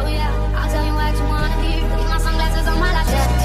Oh yeah, I'll tell you what you wanna hear. Keep my sunglasses on my lap chat.